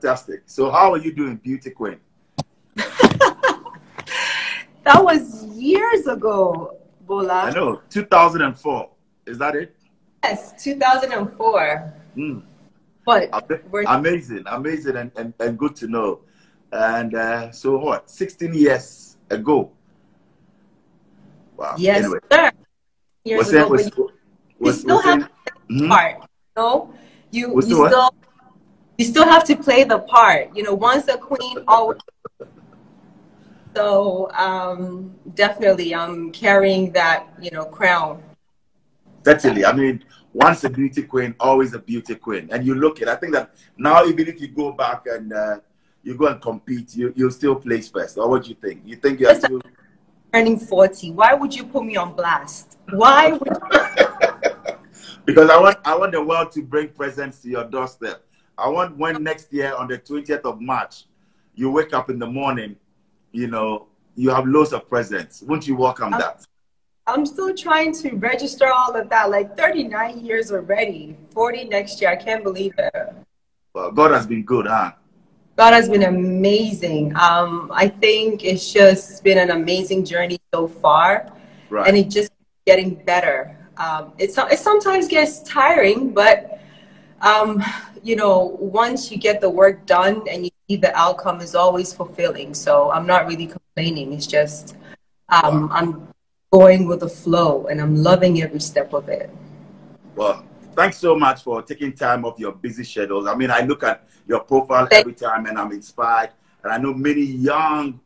Fantastic. So how are you doing, Beauty Queen? that was years ago, Bola. I know, 2004. Is that it? Yes, 2004. Mm. But amazing, amazing, and, and, and good to know. And uh, so what? 16 years ago. Wow. Yes, anyway. sir. Years was ago, was, you, was, you still was have mm-hmm. part. No, you you still? You still have to play the part. You know, once a queen, always. So um, definitely, I'm carrying that you know crown. Certainly, I mean, once a beauty queen, always a beauty queen. And you look at, I think that now even if you go back and uh, you go and compete, you you still place first. Or what do you think? You think you're still turning 40. Why would you put me on blast? Why would Because I want I want the world to bring presents to your doorstep. I want when next year on the 20th of March, you wake up in the morning, you know, you have loads of presents. Won't you welcome that? I'm still trying to register all of that. Like 39 years already, 40 next year. I can't believe it. Well, God has been good, huh? God has been amazing. Um, I think it's just been an amazing journey so far, right. and it just getting better. Um, it, it sometimes gets tiring, but um, you know, once you get the work done and you see the outcome, is always fulfilling. So I'm not really complaining. It's just um, wow. I'm going with the flow, and I'm loving every step of it. Well, thanks so much for taking time off your busy schedules. I mean, I look at your profile every time and I'm inspired. And I know many young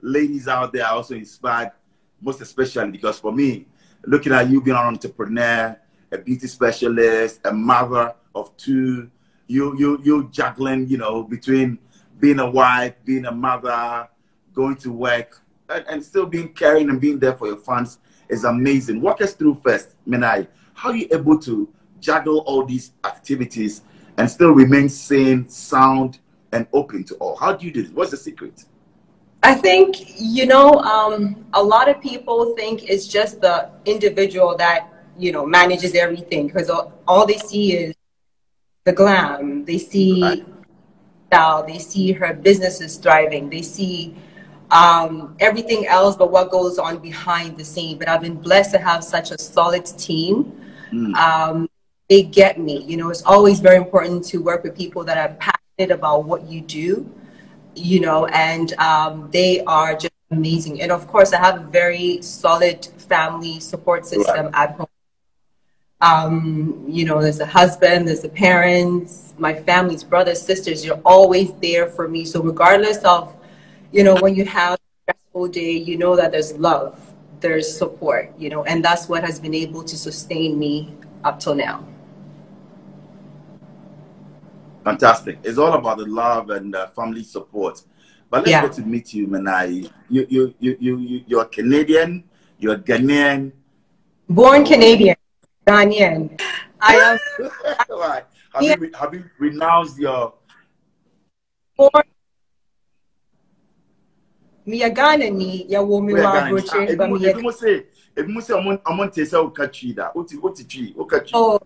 ladies out there are also inspired, most especially because for me, looking at you being an entrepreneur, a beauty specialist, a mother of two, you you you juggling, you know, between being a wife, being a mother, going to work, and, and still being caring and being there for your fans is amazing. Walk us through first, Menaye. How are you able to juggle all these activities and still remain sane, sound, and open to all? How do you do this? What's the secret? I think, you know, um, a lot of people think it's just the individual that, you know, manages everything because all, all, they see is the glam. They see right. style. They see her businesses thriving. They see um, everything else but what goes on behind the scene. But I've been blessed to have such a solid team. Mm. Um, they get me. You know, it's always very important to work with people that are passionate about what you do, you know, and um, they are just amazing. And of course, I have a very solid family support system right. at home. Um, you know, there's a husband, there's the parents, my family's brothers, sisters, you're always there for me. So regardless of, you know, when you have a stressful day, you know that there's love, there's support, you know, and that's what has been able to sustain me up till now. Fantastic. It's all about the love and uh, family support. But let's yeah. get to meet you, Menaye. You, you, you, you, you're Canadian, you're Ghanaian. Born Canadian, Ghanaian. I am. right. have, yeah. you, have you renounced your. Born. Me a Ghana ni ya wo mi wa broche ba mi. Ebi mo say, ebi mo say amon amon te say o ka twi da. O ti o ti twi, o ka twi. Oh.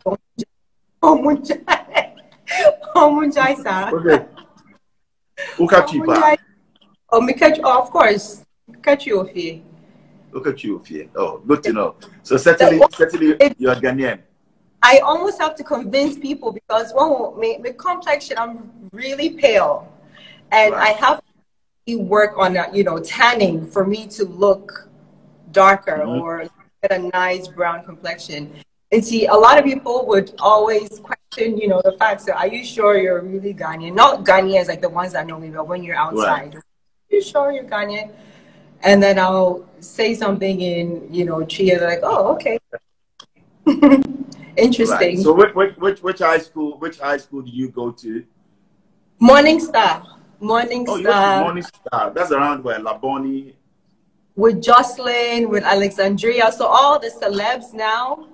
Oh, mo Omunjaisa. Okay. Who catch you, pa? Oh, me catch, oh, of course. Catch you off here. Look at you here. Oh, good to know. So certainly, certainly you're Ghanaian. I almost have to convince people because one, my, my complexion, I'm really pale, and right. I have to work on, uh, you know, tanning for me to look darker mm -hmm. or get a nice brown complexion. And see, a lot of people would always question, you know, the fact. So, are you sure you're really Ghanaian? Not Ghanaians like the ones that know me, but when you're outside, right. are you sure you're Ghanaian? And then I'll say something in, you know, Chia like, oh, okay. Interesting. Right. So, which, which, which high school? Which high school did you go to? Morning Star. Morning oh, Star. Morning Star. That's around where Labone. With Joselyn, with Alexandria. So all the celebs now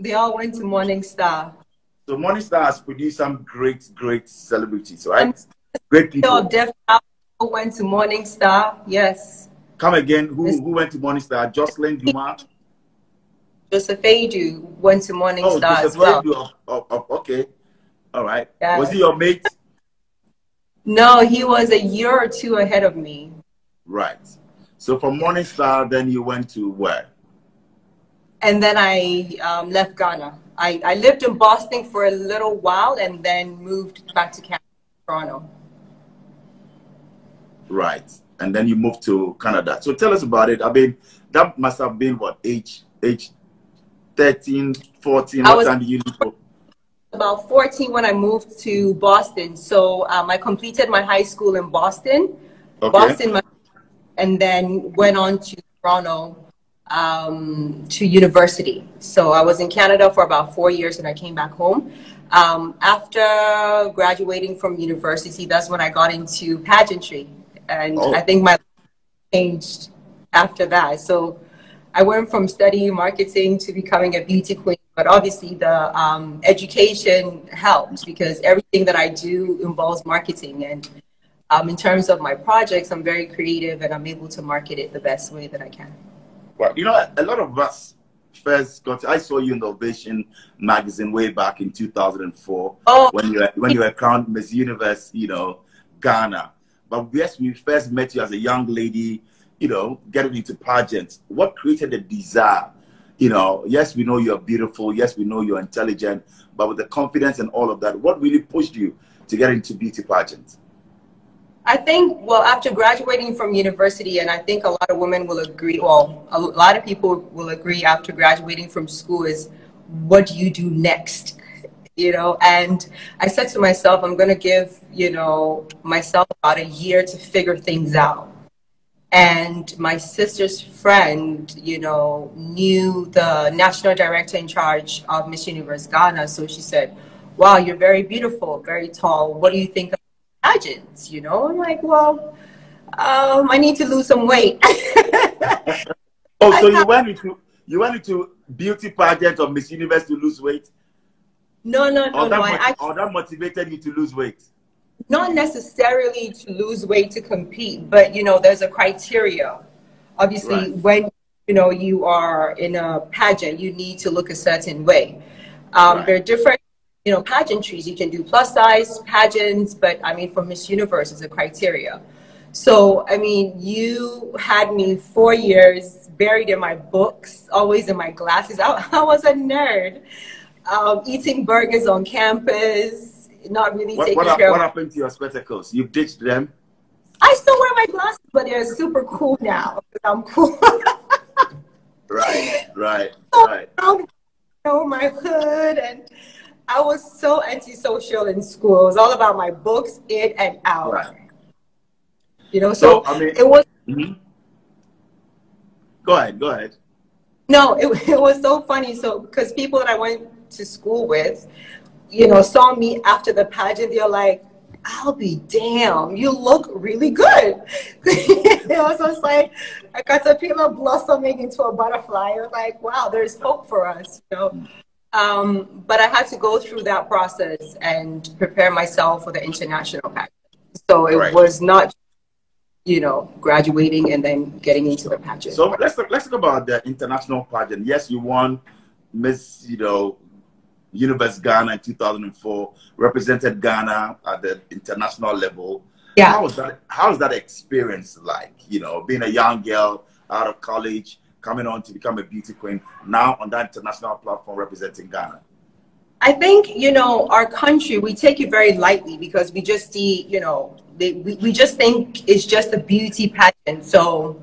they all went to Morning Star. So Morning Star has produced some great, great celebrities, right? great people. Definitely went to Morning Star. Yes. Come again. Who who went to Morning Star? Joselyn Dumas. Joseph Adu went to Morning Star Joseph as well. Of, of, okay. All right. Was he your mate? No, he was a year or two ahead of me. Right. So from Morningstar, then you went to where? And then I um, left Ghana. I, I lived in Boston for a little while and then moved back to Canada, Toronto. Right. And then you moved to Canada. So tell us about it. I mean, that must have been what age age 13, 14. I what time did you leave? About 14 when I moved to Boston. So um, I completed my high school in Boston. Okay. Boston, and then went on to Toronto um, to university. So I was in Canada for about four years and I came back home. Um, after graduating from university, that's when I got into pageantry. And oh. I think my life changed after that. So I went from studying marketing to becoming a beauty queen. But obviously, the um, education helped because everything that I do involves marketing. And um, in terms of my projects, I'm very creative and I'm able to market it the best way that I can. Well, you know, a lot of us first got. I saw you in the Ovation magazine way back in 2004 oh. when you were, when you were crowned Miss Universe, you know, Ghana. But yes, we first met you as a young lady, you know, getting into pageants. What created the desire? You know, yes, we know you're beautiful. Yes, we know you're intelligent. But with the confidence and all of that, what really pushed you to get into beauty pageants? I think, well, after graduating from university, and I think a lot of women will agree, well, a lot of people will agree after graduating from school is what do you do next? You know, and I said to myself, I'm going to give, you know, myself about a year to figure things out. And my sister's friend, you know, knew the national director in charge of Miss Universe Ghana. So she said, Wow, you're very beautiful, very tall. What do you think of pageants, you know? I'm like, well, um, I need to lose some weight. oh, so you went into you went into beauty pageant or Miss Universe to lose weight? No, no, no, or no. That, I, or that motivated you to lose weight? Not necessarily to lose weight to compete, but you know, there's a criteria. Obviously, right. when you know you are in a pageant, you need to look a certain way. Um, right. There are different you know, pageantries. You can do plus size pageants, but I mean, for Miss Universe is a criteria. So, I mean, you had me four years buried in my books, always in my glasses. I, I was a nerd, um, eating burgers on campus, not really what, taking what, care what happened to your spectacles? You ditched them? I still wear my glasses, but they're super cool now. I'm cool. right, right, right. You know, my hood and I was so antisocial in school. It was all about my books, in and out. Right. You know, so, so I mean, it was. Mm-hmm. Go ahead. Go ahead. No, it, it was so funny. So because people that I went to school with, you know, saw me after the pageant, they're like, I'll be damn, you look really good. it was just like a caterpillar blossoming into a butterfly. I was like, wow, there's hope for us, you know. Um, but I had to go through that process and prepare myself for the international pageant. So it right. was not, you know, graduating and then getting into the pageant. So let's let's talk about the international pageant. Yes, you won Miss, you know, Universe Ghana in 2004, represented Ghana at the international level. Yeah. How was that? How was that experience like? You know, being a young girl out of college, coming on to become a beauty queen now on that international platform representing Ghana? I think, you know, our country, we take it very lightly because we just see, you know, they, we, we just think it's just a beauty pageant. So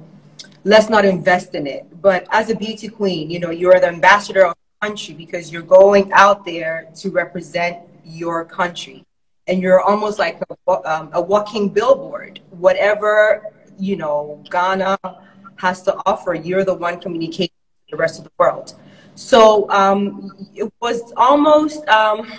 let's not invest in it. But as a beauty queen, you know, you're the ambassador of country because you're going out there to represent your country. And you're almost like a, um, a walking billboard. Whatever, you know, Ghana, has to offer. You're the one communicating with the rest of the world. So um, it was almost, um,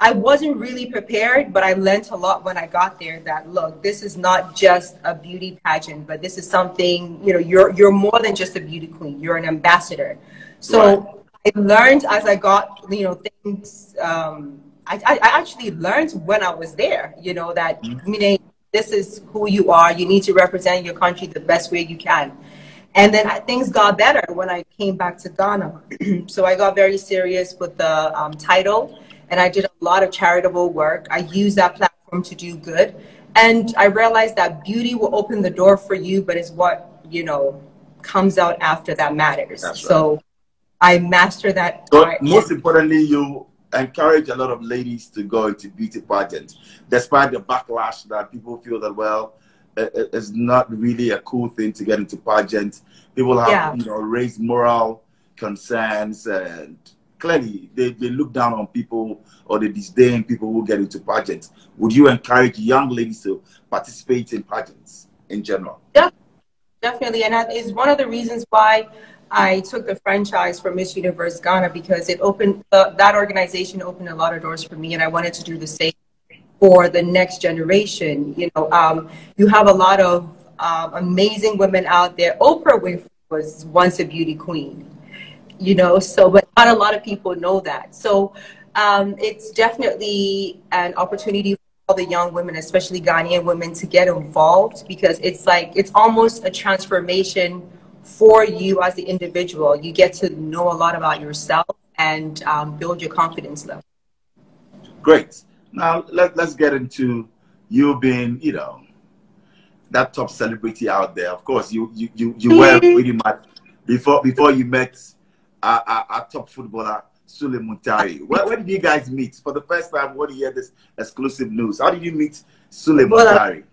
I wasn't really prepared, but I learned a lot when I got there that look, this is not just a beauty pageant, but this is something, you know, you're, you're more than just a beauty queen, you're an ambassador. So right. I learned as I got, you know, things, um, I, I, actually learned when I was there, you know, that mm-hmm. meaning this is who you are. You need to represent your country the best way you can. And then things got better when I came back to Ghana. so I got very serious with the um, title and I did a lot of charitable work. I used that platform to do good. And I realized that beauty will open the door for you, but it's what, you know, comes out after that matters. So I master that. But most importantly, you encourage a lot of ladies to go into beauty pageants, despite the backlash that people feel that, well, it's not really a cool thing to get into pageants. People have, yeah. you know, raised moral concerns and clearly they, they look down on people or they disdain people who get into pageants. Would you encourage young ladies to participate in pageants in general? Yeah, definitely. And that is one of the reasons why I took the franchise for Miss Universe Ghana because it opened, uh, that organization opened a lot of doors for me and I wanted to do the same for the next generation. You know, um, you have a lot of um, amazing women out there. Oprah Winfrey was once a beauty queen, you know, so, but not a lot of people know that. So um, it's definitely an opportunity the young women, especially Ghanaian women, to get involved because it's like, it's almost a transformation for you as the individual. You get to know a lot about yourself and um, build your confidence level. Great. Now let, let's get into you being, you know, that top celebrity out there. Of course, you you you, you mm-hmm. were pretty much before before you met our, our, our top footballer Sulley Muntari. Where, where, did you guys meet for the first time? What do you hear this exclusive news? How did you meet well, Muntari?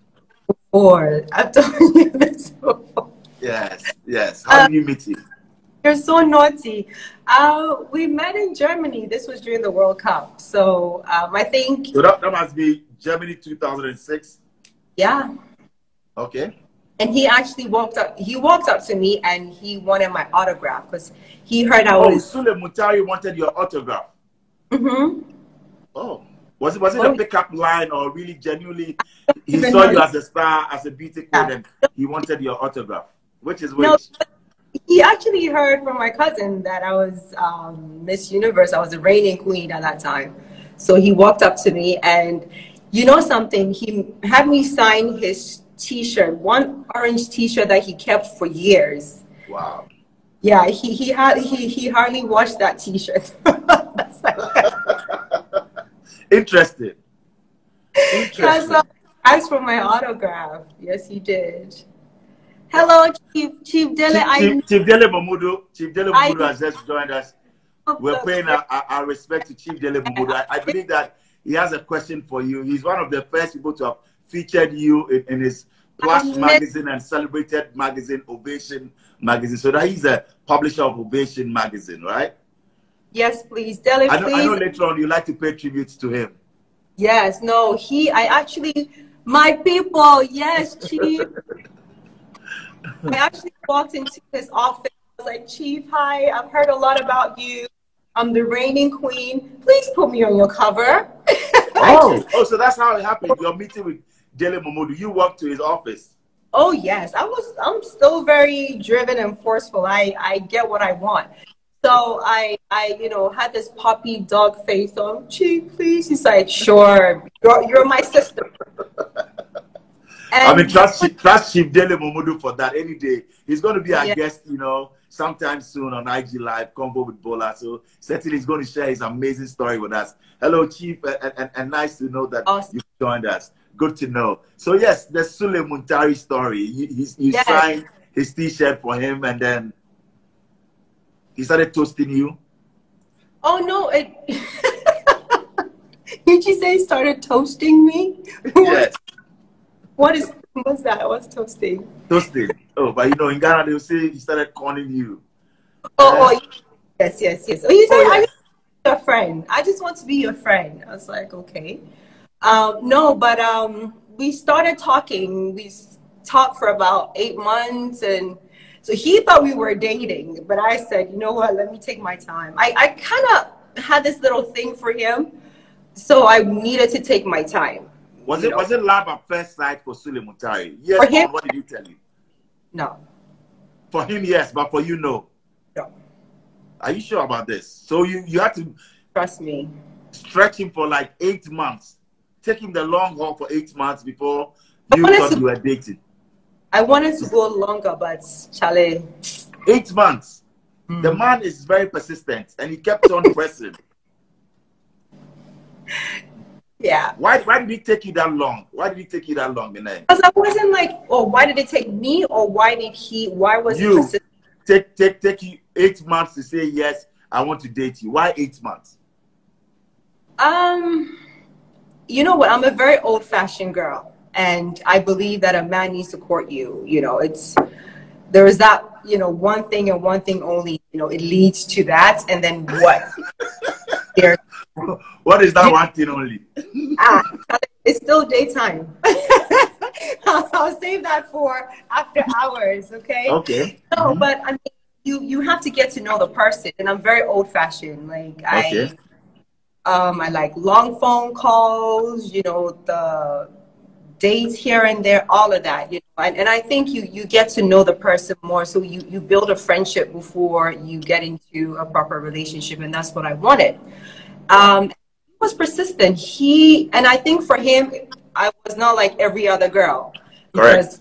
Before I've told you this before. Yes, yes. How did you meet him? You're so naughty. Uh, we met in Germany. This was during the World Cup. So um, I think. So that, that must be Germany 2006? Yeah. Okay. And he actually walked up. He walked up to me and he wanted my autograph because he heard I was. Oh, Sulley Muntari wanted your autograph. Mm-hmm. Oh, was it was it oh. a pickup line or really genuinely he saw you as a star, as a beauty queen, yeah. and he wanted your autograph? Which is which? No, he actually heard from my cousin that I was um, Miss Universe. I was a reigning queen at that time. So he walked up to me and you know something? He had me sign his t-shirt, one orange t-shirt that he kept for years. Wow. Yeah, he, he had he, he hardly washed that t-shirt. Interesting. Interesting. So asked for my autograph. Yes, he did. Hello, Chief Chief Dele. Chief, Chief Dele Momodu. Chief Dele Momodu has just joined us. We're paying our, our, respect to Chief Dele Momodu. I, I, believe that he has a question for you. He's one of the first people to have featured you in, in his Plush magazine and celebrated magazine, Ovation magazine. So that he's a publisher of Ovation magazine, right? Yes, please. Dele, I know, please. I know later on you like to pay tribute to him. Yes, no, he, I actually, my people, yes, Chief. I actually walked into his office. I was like, Chief, hi, I've heard a lot about you. I'm the reigning queen. Please put me on your cover. oh, just, oh, so that's how it happened. Your meeting with Dele Momodu, you walked to his office. Oh yes, I was. I'm still very driven and forceful. I I get what I want. So I I you know had this puppy dog face on. Chief, please. He's like, sure. You're you're my sister. I mean, trust trust Chief Dele Momodu for that any day. He's going to be our yeah. guest, you know, sometime soon on IG Live, Convo with Bola. So certainly he's going to share his amazing story with us. Hello, Chief, and, and, and nice to know that awesome. you joined us. Good to know. So yes, the Sulley Muntari story. You, you yes. signed his T-shirt for him, and then he started toasting you. Oh no! It... Did you say started toasting me? Yes. What is what's that? What's toasting? Toasting. Oh, but you know, in Ghana they will say he started calling you. Oh, uh, oh yes, yes, yes. Oh, you said oh, yes. I your friend. I just want to be your friend. I was like, okay. Um, no, but um, we started talking. We talked for about eight months, and so he thought we were dating. But I said, you know what? Let me take my time. I, I kind of had this little thing for him, so I needed to take my time. Was it know? was it love at first sight for Sulley Muntari? Yes. For him, what did you tell him? No. For him, yes, but for you, no. No. Are you sure about this? So you you had to trust me. Stretch him for like eight months. Take him the long haul for eight months before you thought to, you were dating. I wanted to go longer, but Charlie. Eight months. Mm. The man is very persistent, and he kept on pressing. Yeah. Why why did it take you that long? Why did it take you that long, Benin? Because I wasn't like, oh, why did it take me, or why did he? Why was You. it? Take take take you eight months to say yes, I want to date you. Why eight months? Um, you know what? I'm a very old-fashioned girl, and I believe that a man needs to court you. You know, it's there is that you know one thing and one thing only. You know, it leads to that, and then what? there, What is that one thing only? ah, it's still daytime. I'll, I'll save that for after hours. Okay. Okay. No, but I mean, you you have to get to know the person, and I'm very old fashioned. Like Okay. I, um, I like long phone calls. You know, the dates here and there, all of that. You know, and, and I think you you get to know the person more, so you you build a friendship before you get into a proper relationship, and that's what I wanted. Um, he was persistent. He and I think for him, I was not like every other girl Correct.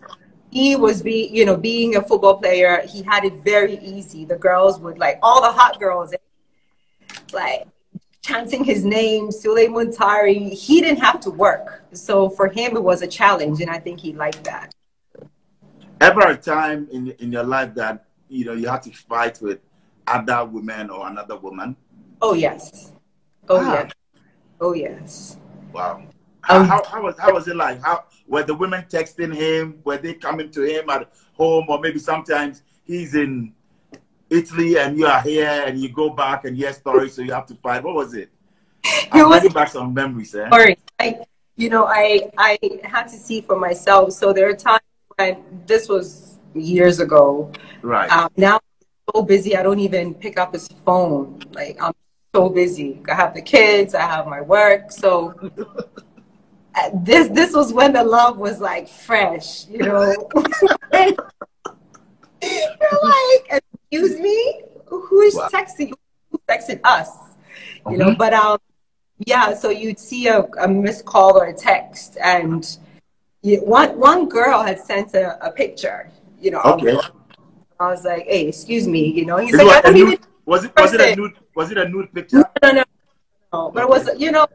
he was be you know being a football player he had it very easy the girls would like all the hot girls like chanting his name Sulley Muntari he didn't have to work so for him it was a challenge and I think he liked that Ever a time in in your life that you know you had to fight with other women or another woman? oh yes oh Ah. yes oh yes Wow. How, Um, how, how was how was it like? How were the women texting him? Were they coming to him at home, or maybe sometimes he's in Italy and you are here, and you go back and hear stories, so you have to fight. What was it? I'm bringing back some memories, eh? sorry I you know I I had to see for myself so there are times when this was years ago Right. Um, now I'm so busy, I don't even pick up his phone. Like I'm so busy. I have the kids, I have my work. So uh, this this was when the love was like fresh, you know. You're like, excuse me, who is Wow. texting? Who's texting us? You know, but um, yeah. So you'd see a, a missed call or a text, and you, one one girl had sent a, a picture. You know, Okay. I was like, hey, excuse me, you know. He's It like, was I a nude- was it was it a nude was it a nude picture? no, no, no. But it was, you know,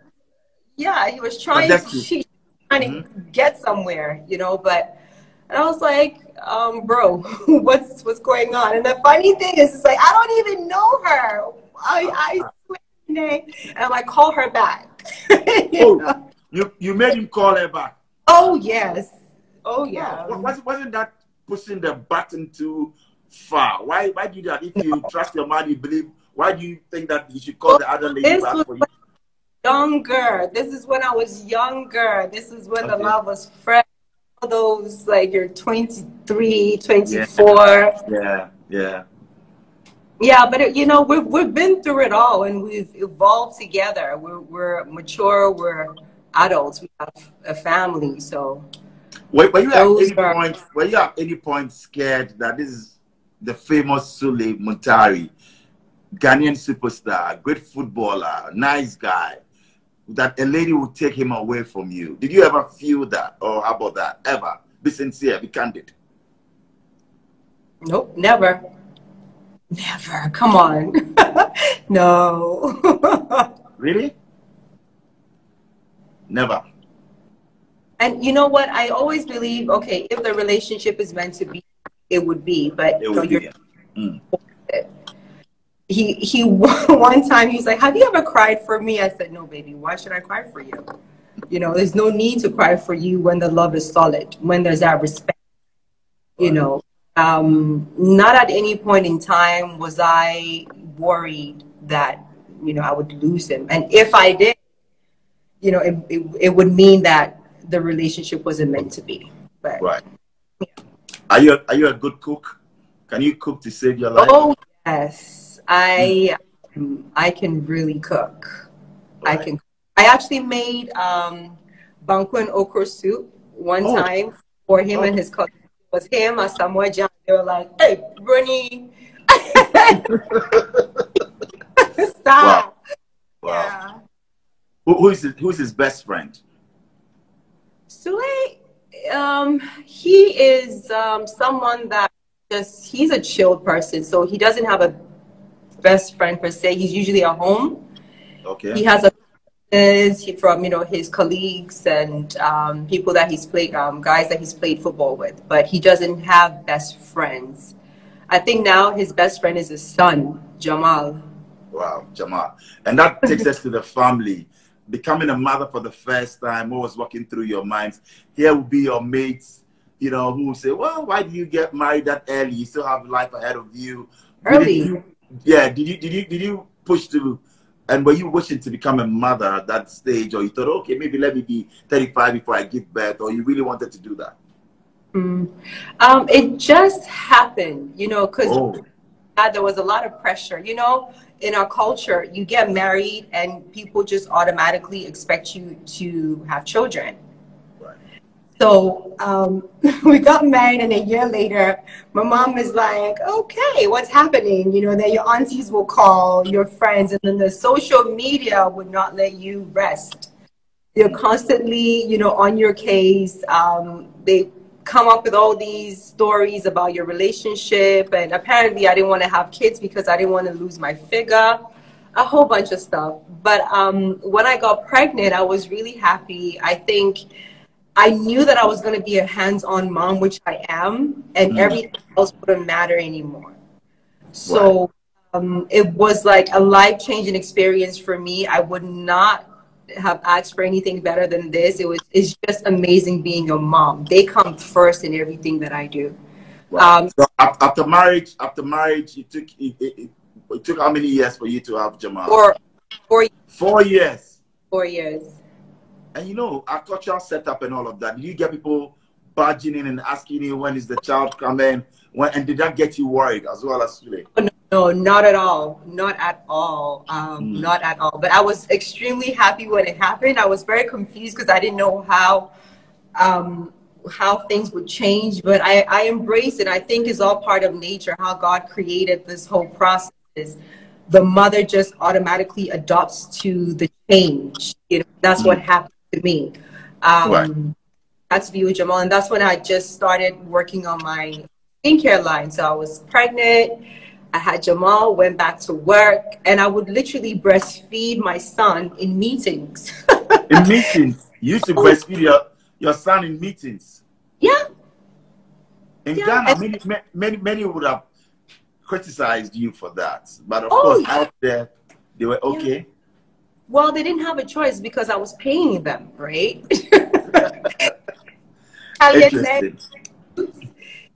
yeah, he was trying to, she, trying to get somewhere, you know, but, and I was like, um, bro, what's, what's going on? And the funny thing is, it's like, I don't even know her. I, I swear her. And I'm like, call her back. You know? Oh, you you made him call her back. oh, yes. Oh, yeah. Wa- Was, wasn't that pushing the button too far? Why why do that? If you trust your man, you believe. Why do you think that you should call the other lady This back for you? younger. This is when I was younger. This is when the love was fresh. Those like you're 23, 24. Yeah, yeah. Yeah, but it, you know we've we've been through it all and we've evolved together. We're we're mature. We're adults. We have a family. So Were, were you at any are- point? Were you at any point scared that this is the famous Sulley Muntari, Ghanaian superstar, great footballer, nice guy, that a lady would take him away from you? Did you ever feel that, or how about that? Ever? Be sincere. Be candid. nope, never, never. Come on, no. Really? Never. And you know what? I always believe, okay, if the relationship is meant to be, it would be. But It would you're- Mm. he he one time he was like, "Have you ever cried for me?" I said, "No, baby. Why should I cry for you? You know, there's no need to cry for you when the love is solid, when there's that respect. You know, um, not at any point in time was I worried that you know I would lose him, and if I did, you know, it it, it would mean that the relationship wasn't meant to be. But Right. Are you are you a good cook? Can you cook to save your life? Oh yes, I um, I can really cook. I can. I actually made um, bangkwen okra soup one Oh. time for him and Oh. his cousin. It was him and Samuel John. They were like, "Hey, Bruni, stop!" Wow. Yeah. Who, who is his, who is his best friend? Sulley, um, he is um, someone that just he's a chilled person, so he doesn't have a best friend per se. He's usually at home. Okay. He has a from you know his colleagues and um, people that he's played, um, guys that he's played football with, but he doesn't have best friends. I think now his best friend is his son, Jamal. Wow, Jamal, and that takes us to the family. Becoming a mother for the first time, what was walking through your minds? Here will be your mates, you know, who say, "Well, why do you get married that early? You still have life ahead of you." Early. Yeah. Did you did you did you push to and were you wishing to become a mother at that stage, or you thought, okay, maybe let me be 35 before I give birth, or you really wanted to do that? Mm. Um, it just happened, you know, because oh. there was a lot of pressure. You know, in our culture, you get married and people just automatically expect you to have children. So um, we got married, and a year later, my mom was like, "Okay, what's happening?" You know, that your aunties will call your friends, and then the social media would not let you rest. They're constantly, you know, on your case. Um, they come up with all these stories about your relationship, and apparently, I didn't want to have kids because I didn't want to lose my figure. A whole bunch of stuff. But um, when I got pregnant, I was really happy. I think I knew that I was going to be a hands-on mom, which I am, and mm. everything else wouldn't matter anymore. So um, it was like a life-changing experience for me. I would not have asked for anything better than this. It was it's just amazing being a mom. They come first in everything that I do. Wow. Um, so after marriage, after marriage, it took it, it, it, took how many years for you to have Jamal? Four, four, four years. Four years. And you know, our cultural setup and all of that. you get people barging in and asking you when is the child coming? When and did that get you worried as well as Sulley? No, no, not at all. Not at all. Um, mm. Not at all. But I was extremely happy when it happened. I was very confused because I didn't know how um, how things would change. But I, I embrace it. I think it's all part of nature, how God created this whole process. The mother just automatically adopts to the change. You know, that's mm. what happens to me. Um, right. That's View Jamal. And that's when I just started working on my skincare line. So I was pregnant. I had Jamal, went back to work, and I would literally breastfeed my son in meetings. in meetings? You used to breastfeed your, your son in meetings? Yeah. In yeah. Ghana, many, many, many would have criticized you for that. But of oh, course, yeah. out there, they were okay. Well, they didn't have a choice because I was paying them, right? Interesting.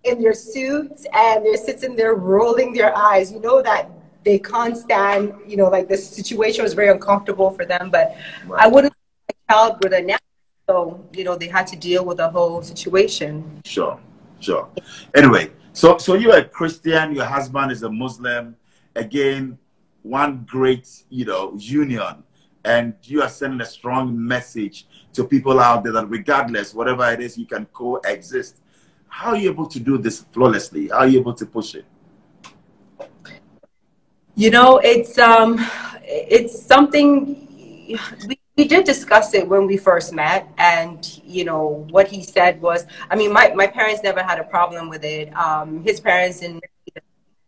in your suits and they're sitting there rolling their eyes. You know that they can't stand, you know, like the situation was very uncomfortable for them, but right. I wouldn't my child with a now. So, you know, they had to deal with the whole situation. Sure, sure. Anyway, so so you're a Christian, your husband is a Muslim. Again, one great, you know, union and you are sending a strong message to people out there that regardless, whatever it is, you can coexist. How are you able to do this flawlessly? How are you able to push it? You know, it's um, it's something we, we did discuss it when we first met, and you know what he said was, I mean, my my parents never had a problem with it. Um, his parents and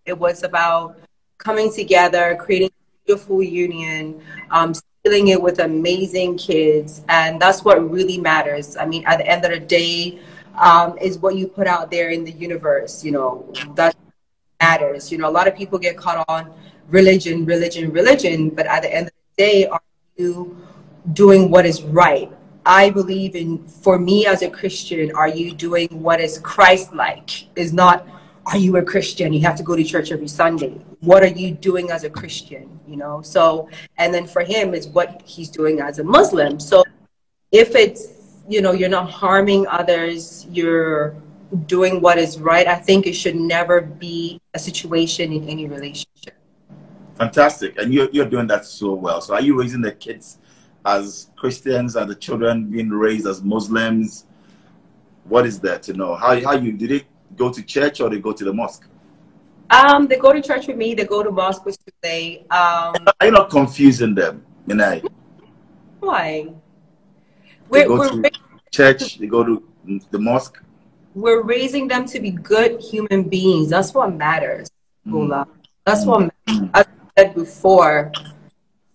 it was about coming together, creating a beautiful union, um, filling it with amazing kids. And that's what really matters. I mean, at the end of the day, um, is what you put out there in the universe. You know, that matters. You know, a lot of people get caught on religion, religion, religion. But at the end of the day, are you doing what is right? I believe in, for me as a Christian, are you doing what is Christ like? Is not are you a Christian? You have to go to church every Sunday. What are you doing as a Christian? You know, so, and then for him is what he's doing as a Muslim. So if it's, you know, you're not harming others, you're doing what is right, I think it should never be a situation in any relationship. Fantastic. And you're, you're doing that so well. So are you raising the kids as Christians? Are the children being raised as Muslims? What is there to know? How, how you did it? go to church or they go to the mosque? Um, they go to church with me. They go to mosque with they. Um, Are you not confusing them, Menaye? Why? They we're, go we're to church. They go to the mosque. We're raising them to be good human beings. That's what matters, mm. That's what matters. As I said before,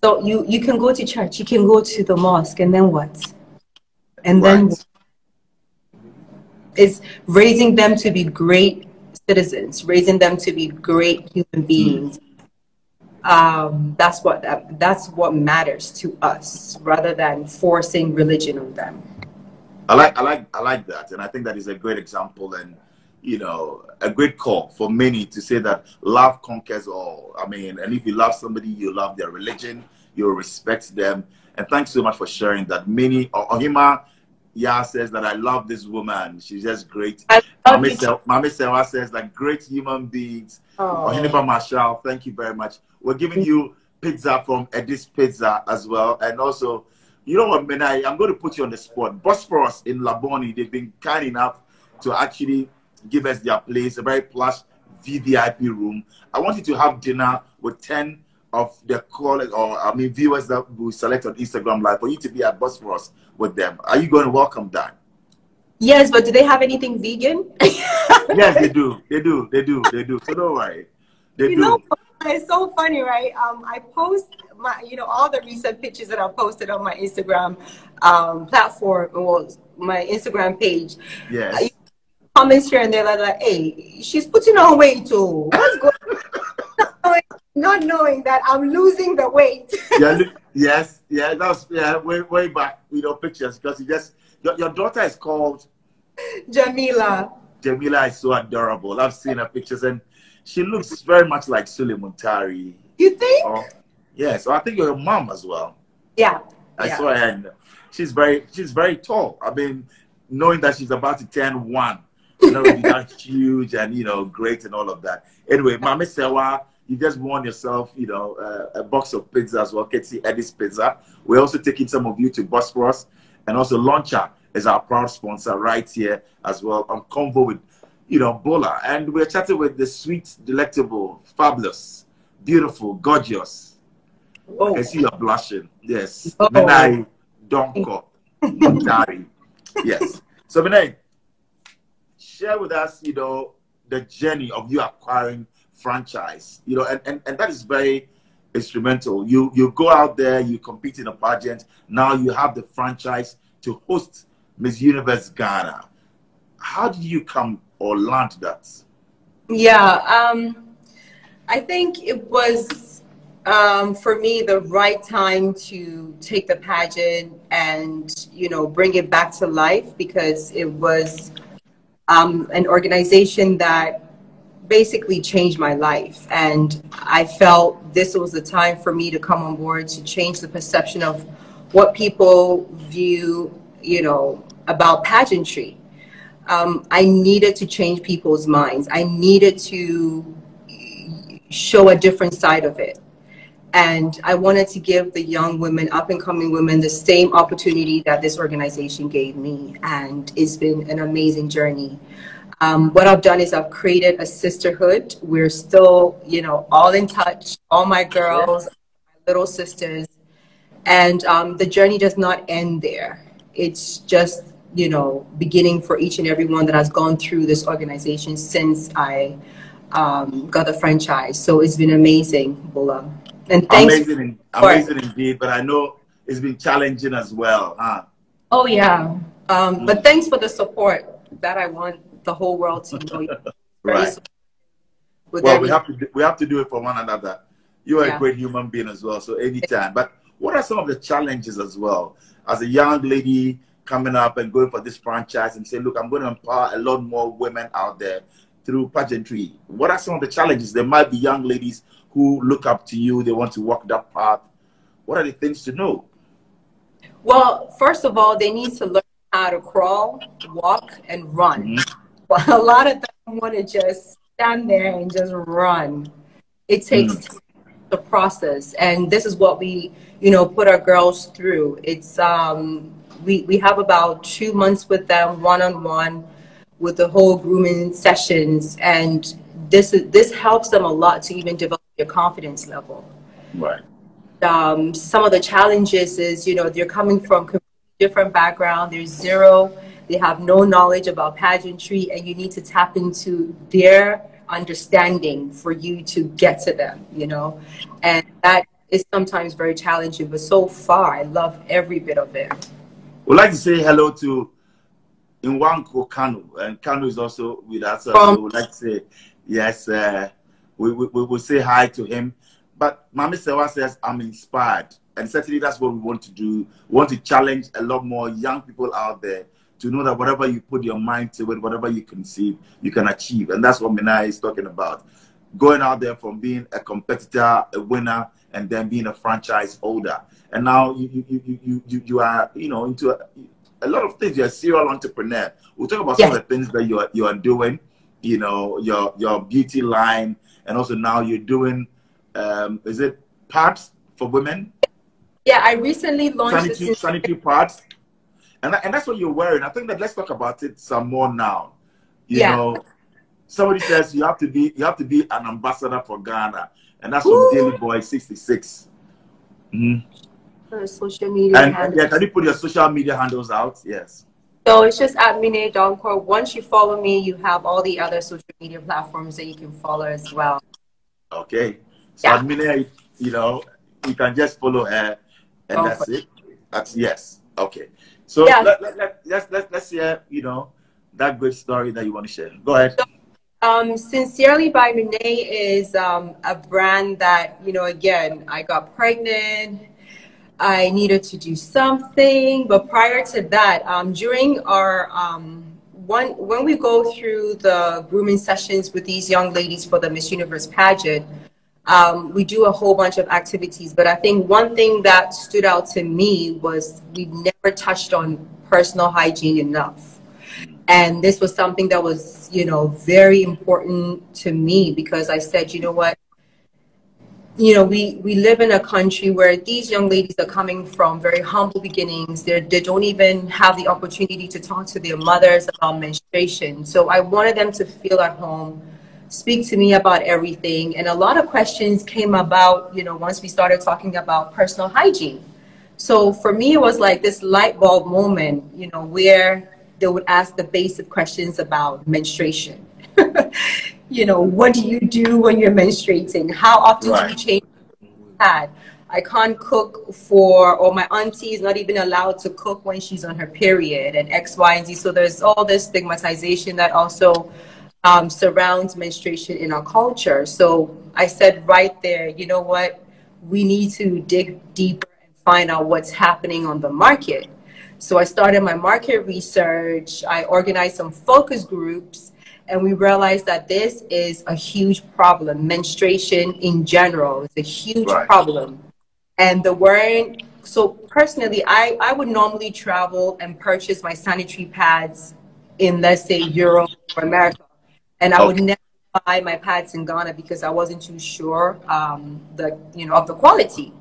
So you, you can go to church, you can go to the mosque, and then what? And then Right. is raising them to be great citizens, raising them to be great human beings. Um, that's what that, that's what matters to us, rather than forcing religion on them. I like I like I like that, and I think that is a great example and you know a great call for many to say that love conquers all. I mean, and if you love somebody, you love their religion, you respect them. And thanks so much for sharing that. Many Ohima Ya says that I love this woman. She's just great. Mami you. Se- Mami Sewa says that great human beings. Oh. Marshall, thank you very much. We're giving you pizza from Eddie's Pizza as well. And also, you know what, Menaye, I'm going to put you on the spot. Bosphorus in Labone, they've been kind enough to actually give us their place, a very plush VVIP room. I want you to have dinner with 10 of the callers or I mean viewers that we select on Instagram Live for you to be at Bosphorus with them. Are you going to welcome that? Yes, but do they have anything vegan? yes, they do. They do. They do. They do. So don't worry. They you do. know, it's so funny, right? Um, I post my, you know, all the recent pictures that I posted on my Instagram um, platform, well, my Instagram page. yes. Comments here and there like, like, hey, she's putting on weight too. What's going not knowing that I'm losing the weight. yeah, yes, yeah, that's yeah, way way back, you know, pictures because you just your, your daughter is called Jamila. Jamila is so adorable. I've seen her pictures and she looks very much like Sulley Muntari. You think? Oh, yeah, so I think you're a mom as well. Yeah. I yeah. saw her and she's very she's very tall. I mean, knowing that she's about to turn one, you know, that's huge and you know, great and all of that. Anyway, Mami Sewa, you just won yourself, you know, uh, a box of pizza as well. Ketsi Eddie's Pizza. We're also taking some of you to Bosphorus and also Launcher is our proud sponsor right here as well on Convo with, you know, Bola. And we're chatting with the sweet, delectable, fabulous, beautiful, gorgeous. Oh. I see you're blushing. Yes. Oh. Menaye Donkor. Yes. So Menaye, share with us, you know, the journey of you acquiring franchise. You know, and, and, and that is very instrumental. You you go out there, you compete in a pageant, now you have the franchise to host Miss Universe Ghana. How did you come or land that? Yeah, um, I think it was um, for me the right time to take the pageant and you know bring it back to life because it was um, an organization that basically changed my life, and I felt this was the time for me to come on board to change the perception of what people view, you know, about pageantry um, I needed to change people's minds. I needed to show a different side of it. And I wanted to give the young women, up and coming women, the same opportunity that this organization gave me. And it's been an amazing journey. Um, what I've done is I've created a sisterhood. We're still, you know, all in touch, all my girls, my little sisters. And um, the journey does not end there. It's just you know, beginning for each and every one that has gone through this organization since I um, got the franchise. So it's been amazing, Bola. And thanks. Amazing, for- amazing indeed. But I know it's been challenging as well, huh? Oh yeah. Um, but thanks for the support that I want the whole world to know. You're Right. Well, we have to do, we have to do it for one another. You are Yeah. a great human being as well, so anytime. But what are some of the challenges as well as a young lady coming up and going for this franchise and say, look, I'm going to empower a lot more women out there through pageantry. What are some of the challenges? There might be young ladies who look up to you, they want to walk that path. What are the things to know? Well, first of all, they need to learn how to crawl, walk, and run. Mhm. But a lot of them want to just stand there and just run. It takes time the process, and this is what we, you know, put our girls through. It's um, we we have about two months with them, one on one, with the whole grooming sessions, and this is this helps them a lot to even develop their confidence level Right. um, some of the challenges is, you know, they're coming from different background. There's zero, they have no knowledge about pageantry, and you need to tap into their understanding for you to get to them, you know, and that is sometimes very challenging, but so far I love every bit of it. We'd like to say hello to Nwankwo Kanu, and Kanu is also with us. So we'd like to say, yes, uh, we, we, we will say hi to him. But Mami Sewa says, I'm inspired. And certainly that's what we want to do. We want to challenge a lot more young people out there to know that whatever you put your mind to it, whatever you conceive, you can achieve. And that's what Menaye is talking about. Going out there from being a competitor, a winner, and then being a franchise holder. And now you you you you you, you are you know into a, a, lot of things. You're a serial entrepreneur. We'll talk about some of the things that you are you are doing. You know your your beauty line, and also now you're doing. Um, is it parts for women? Yeah, I recently launched sanitary, sanitary parts, and and that's what you're wearing. I think that let's talk about it some more now. You yeah. know, somebody says you have to be you have to be an ambassador for Ghana and that's from Daily Boy 66. Mm-hmm. social media and, handles. Yeah, can you put your social media handles out? Yes. So it's just at Menaye Donkor. Once you follow me, you have all the other social media platforms that you can follow as well. Okay. So yeah. Menaye, you know, you can just follow her and that's it. That's yes. Okay. So yeah. let, let, let, let's, let, let's hear, you know, that great story that you want to share. Go ahead. So, um, Sincerely by Renee is um, a brand that, you know, again, I got pregnant. I needed to do something. But prior to that, um, during our um, one, when we go through the grooming sessions with these young ladies for the Miss Universe pageant, um, we do a whole bunch of activities. But I think one thing that stood out to me was we never touched on personal hygiene enough. And this was something that was you know very important to me because i said you know what? You know we we live in a country where these young ladies are coming from very humble beginnings. They're, they don't even have the opportunity to talk to their mothers about menstruation. So i wanted them to feel at home speak to me about everything and a lot of questions came about you know once we started talking about personal hygiene so for me it was like this light bulb moment you know where they would ask the basic questions about menstruation. you know, what do you do when you're menstruating? How often right. do you change pad? I can't cook for, or my auntie is not even allowed to cook when she's on her period, and X, Y, and Z. So there's all this stigmatization that also um, surrounds menstruation in our culture. So I said right there, you know what? We need to dig deeper and find out what's happening on the market. So I started my market research. I organized some focus groups and we realized that this is a huge problem. Menstruation in general is a huge right. problem. And the word, so personally, I, I would normally travel and purchase my sanitary pads in, let's say, Europe or America. And I okay. would never buy my pads in Ghana because I wasn't too sure um, the, you know, of the quality.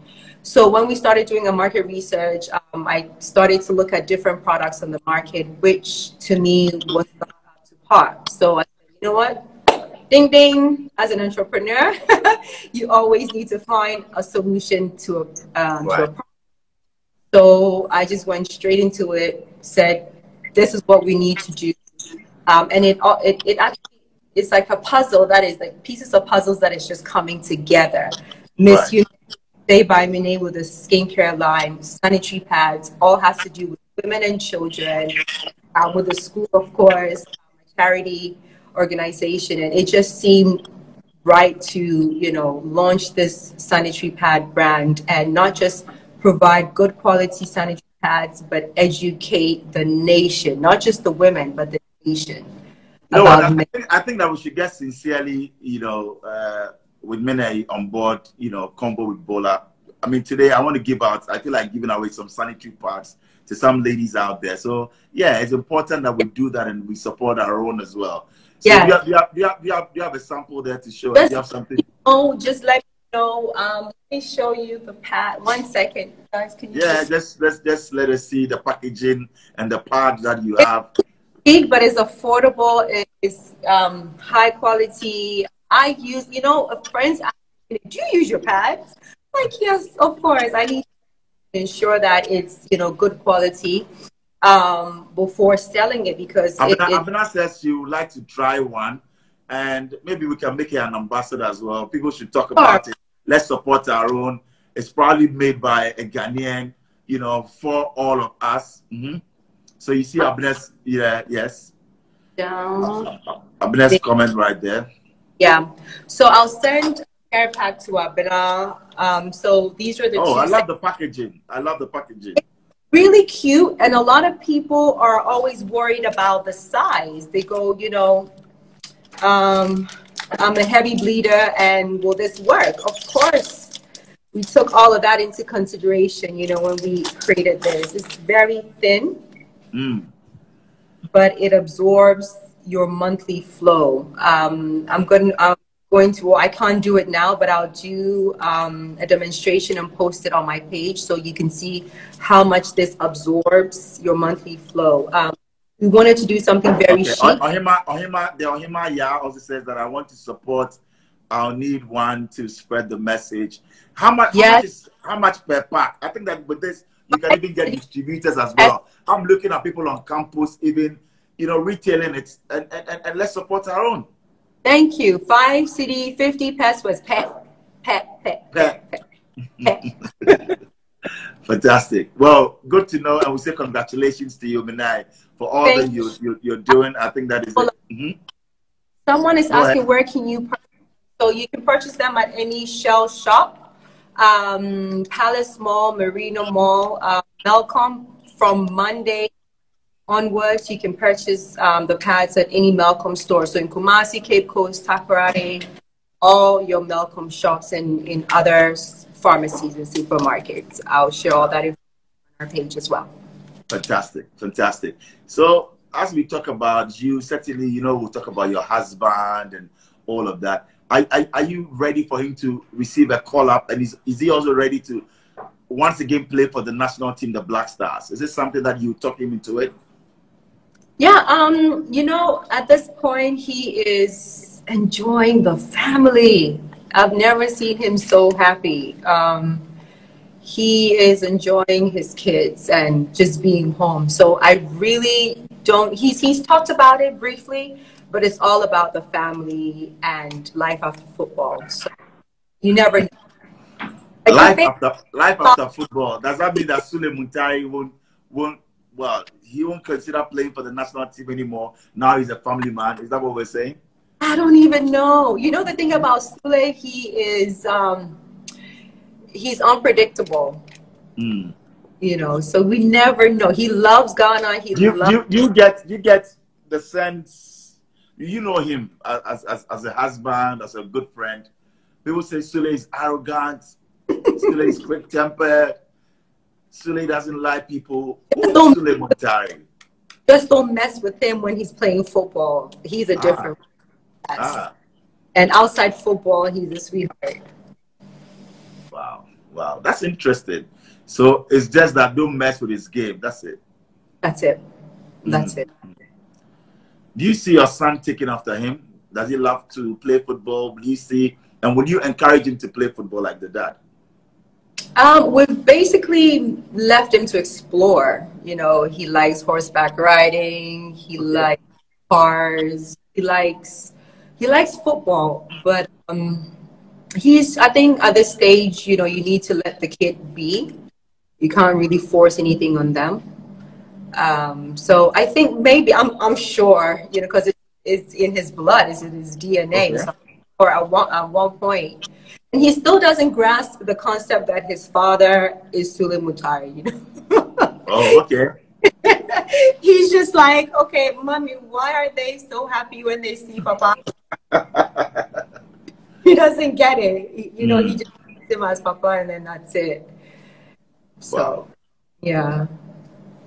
So when we started doing a market research, um, I started to look at different products on the market, which to me was not up to par. So I said, you know what? Ding ding, as an entrepreneur, you always need to find a solution to a, um, to a problem. So I just went straight into it, said, this is what we need to do. Um, and it, it, it actually, it's like a puzzle that is like pieces of puzzles that is just coming together. Miss right. Stay by Mine with a skincare line, sanitary pads, all has to do with women and children, um, with the school, of course, charity organization. And it just seemed right to, you know, launch this sanitary pad brand and not just provide good quality sanitary pads, but educate the nation, not just the women, but the nation. No, I think, I think that we should get sincerely, you know, uh, with many on board, you know, combo with Bola. I mean, today I want to give out, I feel like giving away some sanitary pads to some ladies out there. So, yeah, it's important that we do that and we support our own as well. So yeah. Do you, have, you have, you have, you have a sample there to show? Just, you have something? Oh, just let me know. Um, let me show you the pad. One second, guys. Can you yeah, just, just, just let us see the packaging and the pad that you have. Big, but it's affordable. It's um, high quality I use, you know, friends do you use your pads? I'm like, yes, of course. I need to ensure that it's, you know, good quality um, before selling it because Abena, it, says you would like to try one and maybe we can make it an ambassador as well. People should talk about it. Let's support our own it's probably made by a Ghanaian, you know, for all of us. Mm-hmm. So you see Abena's, yeah, yes. Down. Abena's comment right there. Yeah. So I'll send care pack to Abena. Um, so these are the Oh, I love the packaging. I love the packaging. really cute and a lot of people are always worried about the size they go you know um, i'm a heavy bleeder and will this work of course we took all of that into consideration you know when we created this it's very thin Mm. but it absorbs your monthly flow um, i'm going i'm going to well, i can't do it now but i'll do um, a demonstration and post it on my page so you can see how much this absorbs your monthly flow um, we wanted to do something very Okay. chic Oh- Ohima, Ohima, the Ohima Ya also says that I want to support. I'll need one to spread the message. How much? How Yes. much is how much per pack? I think that with this you can even get distributors as well. I'm looking at people on campus, even you know, retailing it, and and, and, let's support our own. thank you five cd 50 pesewas was pet pet pet Pet. pet, pet. Fantastic. Well, good to know, and we say congratulations to you, Menaye, for all Thank that you, you you're doing. I think that is. Mhm. Someone is Go ahead. asking where can you purchase? So you can purchase them at any Shell shop, um, Palace Mall, Marina Mall, uh, Melcom. From Monday onwards, you can purchase um, the pads at any Melcom store. So in Kumasi, Cape Coast, Takoradi, all your Melcom shops and in other pharmacies and supermarkets. I'll share all that information on our page as well. Fantastic, fantastic. So as we talk about you, certainly, you know, we'll talk about your husband and all of that. Are, are, you ready for him to receive a call up? And is, is he also ready to once again play for the national team, the Black Stars? Is this something that you talk him into it? Yeah, um, you know, at this point, he is enjoying the family. I've never seen him so happy. Um, he is enjoying his kids and just being home. So I really don't. He's he's talked about it briefly, but it's all about the family and life after football. So you never. Like, life after life after football. Does that mean that Sulley Muntari won't won't well he won't consider playing for the national team anymore? Now he's a family man. Is that what we're saying? I don't even know. You know the thing about Sulley, he is um, he's unpredictable. Mm. You know, so we never know. He loves Ghana. He you, loves. you, you get you get the sense you know him as, as as a husband, as a good friend. People say Sulley is arrogant, Sulley is quick tempered, Sulley doesn't like people. Who is Don't- Sulley Muntari? just don't mess with him when he's playing football. He's a Ah. different. Ah, And outside football, he's a sweetheart. wow, wow, that's interesting. So it's just that don't mess with his game. That's it. That's it. That's it. Do you see your son taking after him? Does he love to play football? Do you see, and would you encourage him to play football like the dad? Um, we've basically left him to explore. You know, he likes horseback riding. He likes cars. He likes he likes football. But um, he's I think at this stage, you know, you need to let the kid be. You can't really force anything on them. Um, so I think maybe I'm I'm sure you know because it, it's in his blood, it's in his DNA. Okay. So, or at one at one point, and he still doesn't grasp the concept that his father is Sulley Muntari. You know, Oh, okay. he's just like, okay, mommy, why are they so happy when they see Papa? he doesn't get it. He- you know, he Mm. just sees him as Papa, and then that's it. So, Wow. yeah.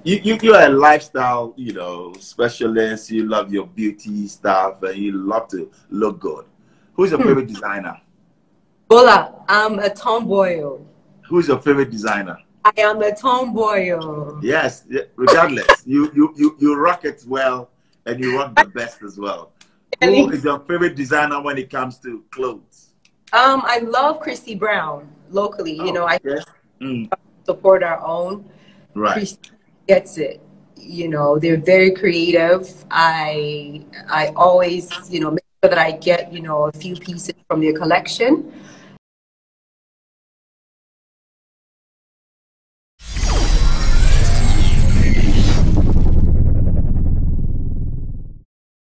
You, you you're a lifestyle, you know, specialist. You love your beauty stuff, and you love to look good. Who's your Hmm. favorite designer? Bola, I'm a tomboy. oh. Who's your favorite designer? I am a tomboy. oh. Yes, regardless, you, you you you rock it well, and you rock the best as well. Who is your favorite designer when it comes to clothes? Um, I love Christie Brown locally. You know, I yes. Mm, support our own. right. Christie gets it. You know, they're very creative. I I always, you know, make sure that I get, you know, a few pieces from their collection.